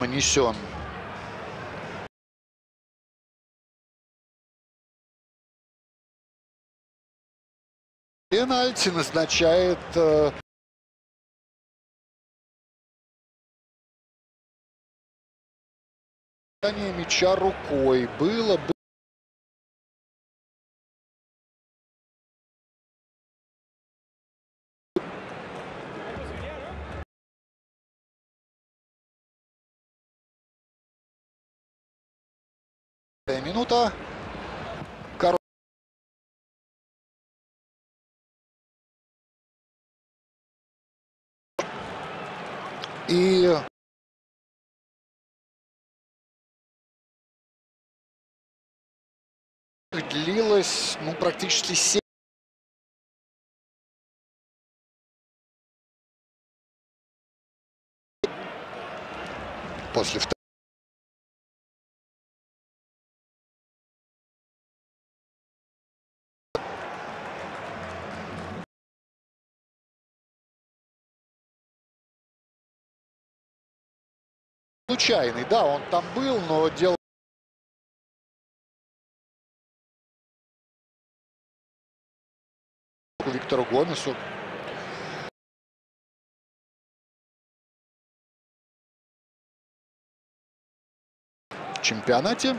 нанесен. Пенальти назначает э, мяча рукой. Было бы минута. И длилось ну, практически 7 после второго. Случайный. Да, он там был, но дело Виктору Гомесу. В чемпионате